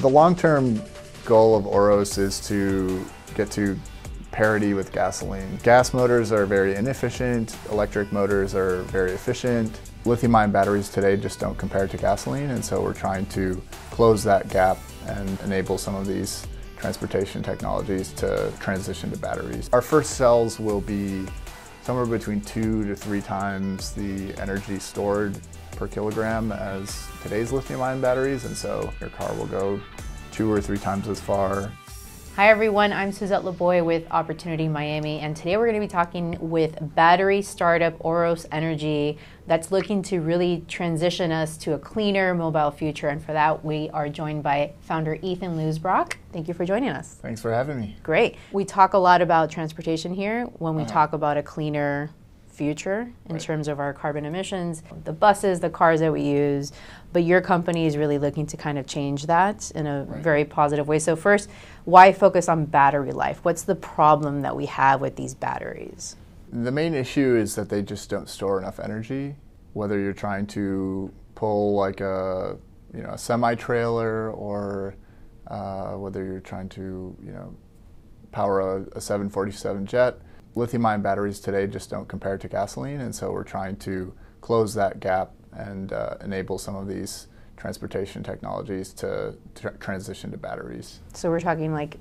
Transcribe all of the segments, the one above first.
The long-term goal of Ouros is to get to parity with gasoline. Gas motors are very inefficient, electric motors are very efficient. Lithium ion batteries today just don't compare to gasoline, and so we're trying to close that gap and enable some of these transportation technologies to transition to batteries. Our first cells will be somewhere between two to three times the energy stored per kilogram as today's lithium ion batteries, and so your car will go two or three times as far. Hi everyone, I'm Suzette LeBoy with Opportunity Miami, and today we're going to be talking with battery startup Ouros Energy that's looking to really transition us to a cleaner mobile future. And for that, we are joined by founder Ethan Loosbrock. Thank you for joining us. Thanks for having me. Great. We talk a lot about transportation here when we uh-huh. talk about a cleaner future in right. terms of our carbon emissions, the buses, the cars that we use. But your company is really looking to kind of change that in a right. very positive way. So, first, why focus on battery life? What's the problem that we have with these batteries? The main issue is that they just don't store enough energy. Whether you're trying to pull like a you know a semi trailer or uh, whether you're trying to you know power a, a 747 jet lithium ion batteries today just don't compare to gasoline, and so we're trying to close that gap and uh, enable some of these transportation technologies to, to transition to batteries. So we're talking like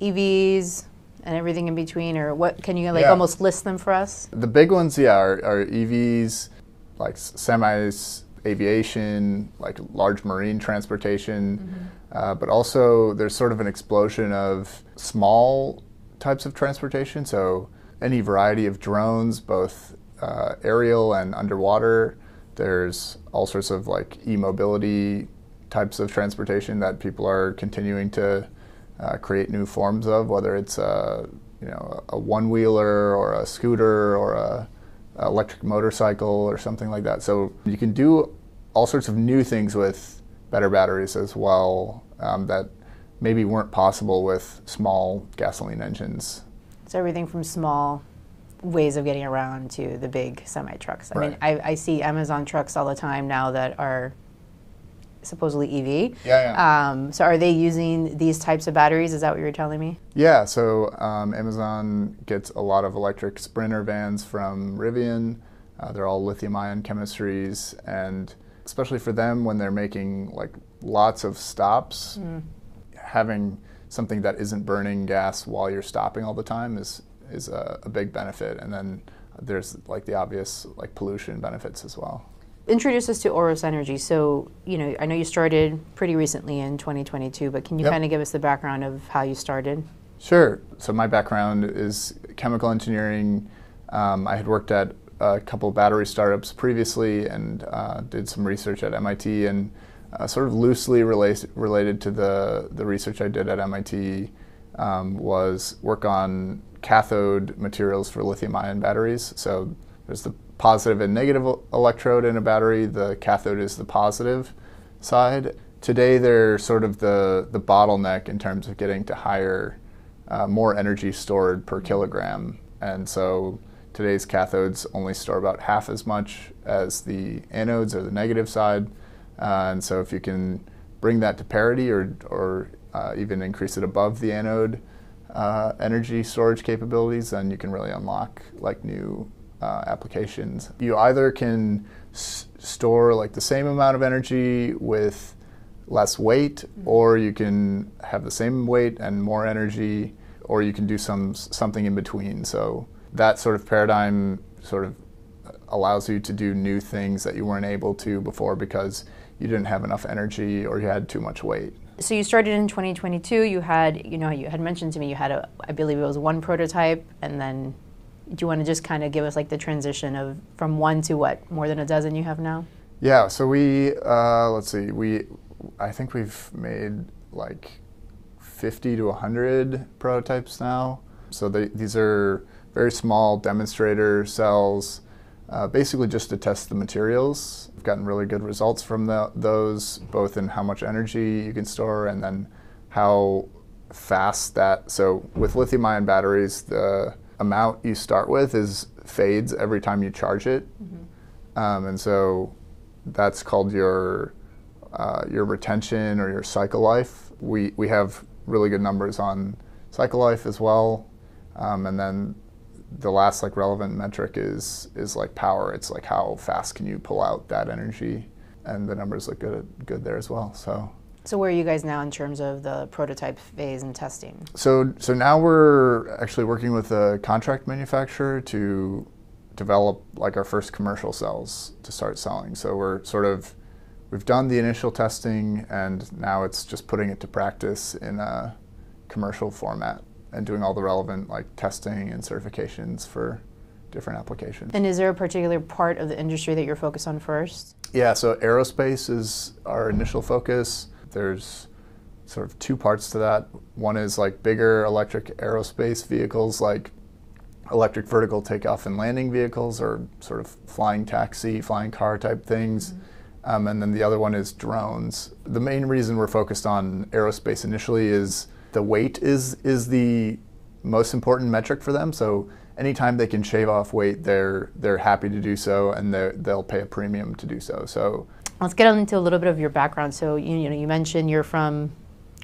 EVs and everything in between, or what? Can you like yeah. almost list them for us? The big ones, yeah, are, are EVs, like semis, aviation, like large marine transportation, mm-hmm. uh, but also there's sort of an explosion of small types of transportation. So any variety of drones, both uh, aerial and underwater. There's all sorts of like e-mobility types of transportation that people are continuing to uh, create new forms of, whether it's a you know a one wheeler or a scooter or a, electric motorcycle or something like that. So you can do all sorts of new things with better batteries as well um, that maybe weren't possible with small gasoline engines so everything from small ways of getting around to the big semi trucks. I right. mean, I, I, see Amazon trucks all the time now that are supposedly EV. Yeah, yeah. Um, so are they using these types of batteries? Is that what you were telling me? Yeah. So um, Amazon gets a lot of electric Sprinter vans from Rivian. Uh, they're all lithium-ion chemistries, and especially for them when they're making like lots of stops, mm. having something that isn't burning gas while you're stopping all the time is is a, a big benefit. And then there's like the obvious like pollution benefits as well introduce us to Ouros Energy. So, you know, I know you started pretty recently in 2022, but can you yep. kind of give us the background of how you started? Sure. So, my background is chemical engineering. Um, I had worked at a couple battery startups previously and uh, did some research at MIT and uh, sort of loosely related related to the the research I did at MIT um, was work on cathode materials for lithium-ion batteries. So there's the positive and negative electrode in a battery. The cathode is the positive side. Today they're sort of the the bottleneck in terms of getting to higher, uh, more energy stored per kilogram, and so today's cathodes only store about half as much as the anodes or the negative side. Uh, and so if you can bring that to parity or, or uh, even increase it above the anode uh, energy storage capabilities, then you can really unlock like new uh, applications. You either can s- store like the same amount of energy with less weight, mm-hmm. or you can have the same weight and more energy, or you can do some something in between. So that sort of paradigm sort of allows you to do new things that you weren't able to before because you didn't have enough energy or you had too much weight. So you started in 2022. You had, you know, you had mentioned to me you had a, I believe it was one prototype, and then do you want to just kind of give us like the transition of from one to what more than a dozen you have now? Yeah. So we, uh, let's see, we, I think we've made like 50 to 100 prototypes now. So they, these are very small demonstrator cells uh, basically just to test the materials. We've gotten really good results from the, those, both in how much energy you can store and then how fast that. So with lithium ion batteries, the amount you start with is fades every time you charge it. Mm-hmm. Um, and so that's called your uh, your retention or your cycle life. We we have really good numbers on cycle life as well, um, and then the last like relevant metric is is like power. It's like how fast can you pull out that energy, and the numbers look good good there as well. So. So where are you guys now in terms of the prototype phase and testing? So so now we're actually working with a contract manufacturer to develop like our first commercial cells to start selling. So we're sort of we've done the initial testing and now it's just putting it to practice in a commercial format and doing all the relevant like testing and certifications for different applications. And is there a particular part of the industry that you're focused on first? Yeah, so aerospace is our initial focus. There's sort of two parts to that. One is like bigger electric aerospace vehicles, like electric vertical takeoff and landing vehicles, or sort of flying taxi, flying car type things. Mm-hmm. Um, and then the other one is drones. The main reason we're focused on aerospace initially is the weight is is the most important metric for them. So anytime they can shave off weight, they're they're happy to do so, and they'll pay a premium to do so. So Let's get into a little bit of your background. So you, you know, you mentioned you're from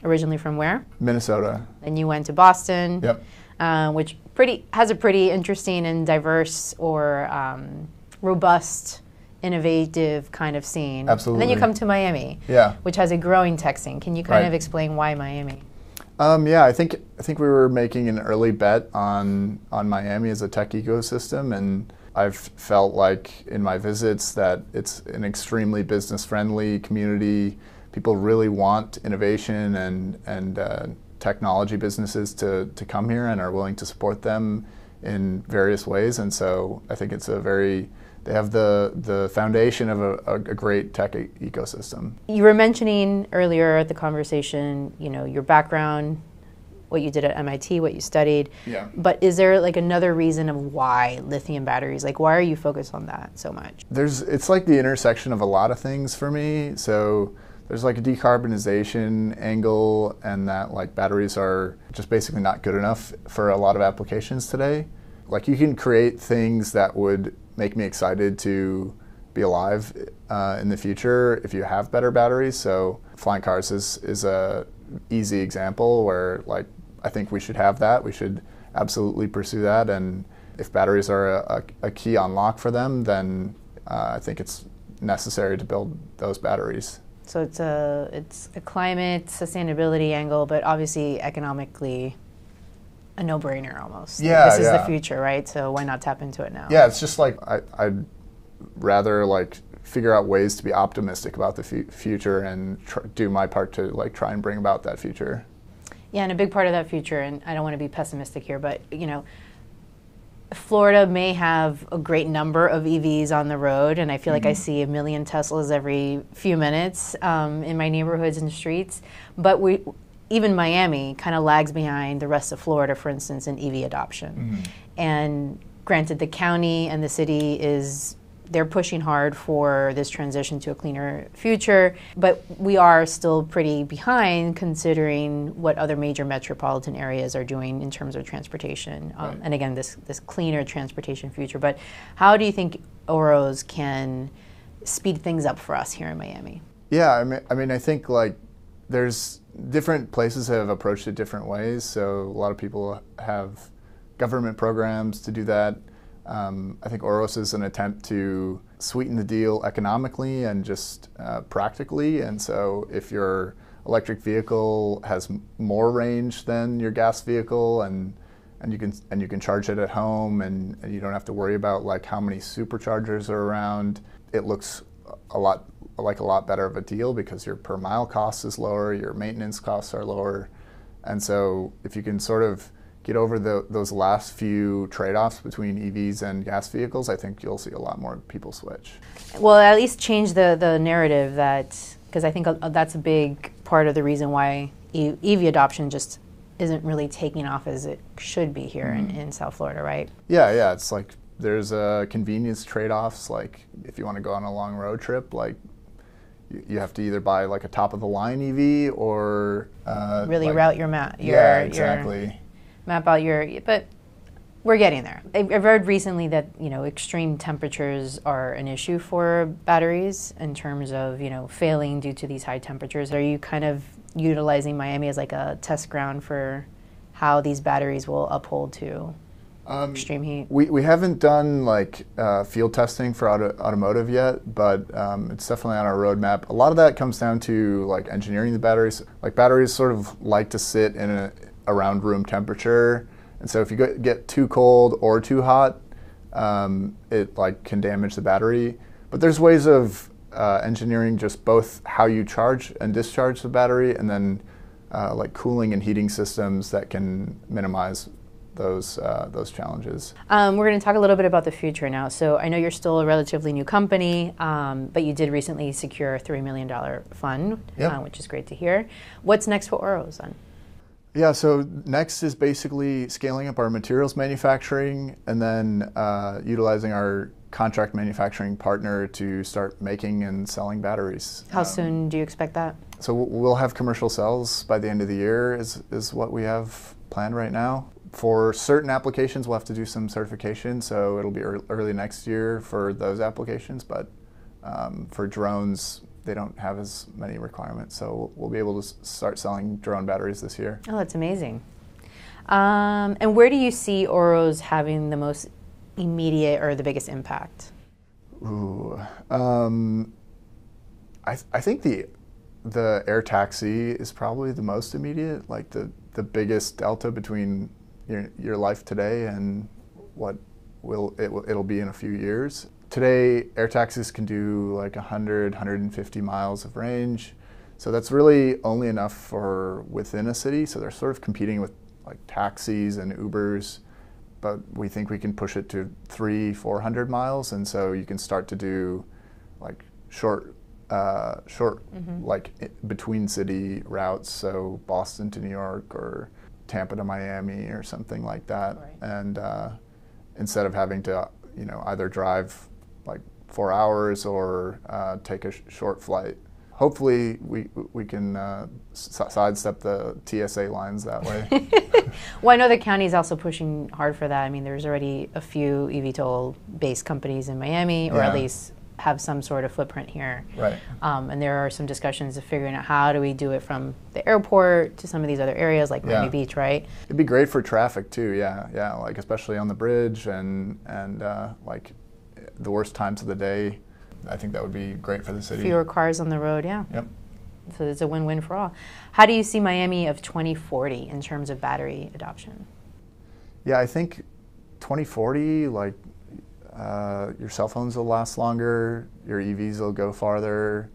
originally from where? Minnesota. And you went to Boston. Yep. Uh, which pretty has a pretty interesting and diverse or um, robust, innovative kind of scene. Absolutely. And then you come to Miami. Yeah. Which has a growing tech scene. Can you kind right. of explain why Miami? Um, yeah, I think I think we were making an early bet on on Miami as a tech ecosystem and I've felt like in my visits that it's an extremely business friendly community. People really want innovation and, and uh, technology businesses to, to come here and are willing to support them in various ways. And so I think it's a very, they have the, the foundation of a, a, great tech e- ecosystem. You were mentioning earlier at the conversation, you know, your background what you did at MIT, what you studied. Yeah. But is there like another reason of why lithium batteries? Like why are you focused on that so much? There's it's like the intersection of a lot of things for me. So there's like a decarbonization angle and that like batteries are just basically not good enough for a lot of applications today. Like you can create things that would make me excited to be alive uh, in the future if you have better batteries. So flying cars is is a easy example where like I think we should have that. We should absolutely pursue that. And if batteries are a, a, a key unlock for them, then uh, I think it's necessary to build those batteries. So it's a it's a climate sustainability angle, but obviously economically a no-brainer almost. Yeah, this is yeah. the future, right? So why not tap into it now? Yeah, it's just like I, I'd rather like figure out ways to be optimistic about the f- future and tr- do my part to like try and bring about that future. Yeah, and a big part of that future, and I don't want to be pessimistic here, but you know, Florida may have a great number of EVs on the road, and I feel mm-hmm. like I mm-hmm. see a million Teslas every few minutes um, in my neighborhoods and streets. But we, even Miami, kind of lags behind the rest of Florida, for instance, in EV adoption. Mm-hmm. And granted, the county and the city is they're pushing hard for this transition to a cleaner future, but we are still pretty behind considering what other major metropolitan areas are doing in terms of transportation. Um, right. And again, this this cleaner transportation future. But how do you think Ouros can speed things up for us here in Miami? Yeah, I mean, I mean, I think like there's different places have approached it different ways. So a lot of people have government programs to do that. Um, I think Ouros is an attempt to sweeten the deal economically and just uh, practically. And so, if your electric vehicle has more range than your gas vehicle, and and you can and you can charge it at home, and, and you don't have to worry about like how many superchargers are around, it looks a lot like a lot better of a deal because your per mile cost is lower, your maintenance costs are lower, and so if you can sort of get over the, those last few trade-offs between EVs and gas vehicles, I think you'll see a lot more people switch. Well, at least change the, the narrative that, because I think that's a big part of the reason why EV adoption just isn't really taking off as it should be here mm-hmm. in, in South Florida, right? Yeah, yeah. It's like there's uh, convenience trade-offs. Like if you want to go on a long road trip, like you, have to either buy like a top of the line EV or uh, really like, route your map. yeah, exactly. Your map out your but We're getting there. I've read recently that you know extreme temperatures are an issue for batteries in terms of you know failing due to these high temperatures. Are you kind of utilizing Miami as like a test ground for how these batteries will uphold to extreme heat? We, we haven't done like uh, field testing for auto, automotive yet, but um, it's definitely on our roadmap. A lot of that comes down to like engineering the batteries. Like batteries sort of like to sit in a around room temperature, and so if you get, get too cold or too hot, um, it like can damage the battery. But there's ways of uh, engineering just both how you charge and discharge the battery, and then uh, like cooling and heating systems that can minimize those uh, those challenges. Um, we're going to talk a little bit about the future now. So I know you're still a relatively new company, um, but you did recently secure a three million dollar fund, Yep. uh, which is great to hear. What's next for Ouros then? Yeah, so next is basically scaling up our materials manufacturing and then uh, utilizing our contract manufacturing partner to start making and selling batteries. How Um, soon do you expect that? So we'll- we'll have commercial sales by the end of the year is, is what we have planned right now. For certain applications, we'll have to do some certification, so it'll be early next year for those applications. But um, for drones, they don't have as many requirements, so we'll, be able to start selling drone batteries this year. Oh, that's amazing. Um, and where do you see Ouros having the most immediate or the biggest impact? Ooh, um, I, th- I think the the air taxi is probably the most immediate, like the, the biggest delta between your, your life today and what will it will it'll be in a few years. Today, air taxis can do like 100, 150 miles of range. So that's really only enough for within a city. So they're sort of competing with like taxis and Ubers but we think we can push it to three, four hundred miles, and so you can start to do like short, uh, short like between city routes. So Boston to New York or Tampa to Miami or something like that, Right. and uh, instead of having to you know either drive like four hours or uh, take a sh- short flight. Hopefully, we we can uh, s- sidestep the TSA lines that way. Well, I know the county is also pushing hard for that. I mean, there's already a few eVTOL based companies in Miami, or at least have some sort of footprint here. right. Um, and there are some discussions of figuring out how do we do it from the airport to some of these other areas like Miami Yeah. Beach, right? It'd be great for traffic too. Yeah, yeah. Like especially on the bridge and and uh, like the worst times of the day. I think that would be great for the city. Fewer cars on the road, yeah. Yep. So it's a win win for all. How do you see Miami of 2040 in terms of battery adoption? Yeah, I think 2040, like uh, your cell phones will last longer, your EVs will go farther.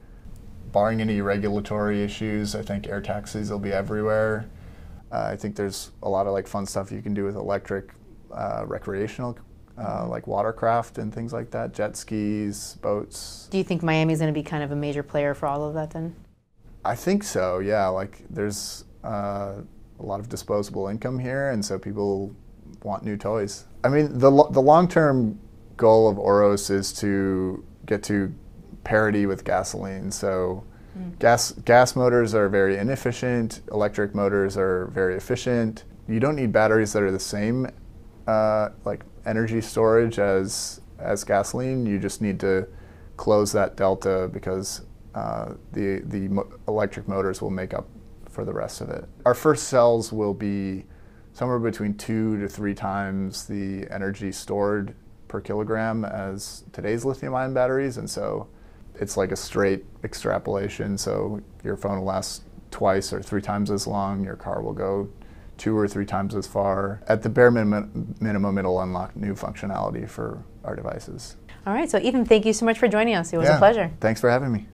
Barring any regulatory issues, I think air taxis will be everywhere. Uh, I think there's a lot of like fun stuff you can do with electric uh, recreational, uh, like watercraft and things like that, jet skis, boats. Do you think Miami is going to be kind of a major player for all of that then? I think so. Yeah, like there's uh, a lot of disposable income here, and so people want new toys. I mean, the the long term goal of Ouros is to get to parity with gasoline. So. Gas gas motors are very inefficient. Electric motors are very efficient. You don't need batteries that are the same, uh, like energy storage as as gasoline. You just need to close that delta because uh, the the mo- electric motors will make up for the rest of it. Our first cells will be somewhere between two to three times the energy stored per kilogram as today's lithium-ion batteries, and so it's like a straight extrapolation. So your phone will last twice or three times as long. Your car will go two or three times as far. At the bare minimum, minimum it'll unlock new functionality for our devices. All right, so Ethan, thank you so much for joining us. It was Yeah. a pleasure. Thanks for having me.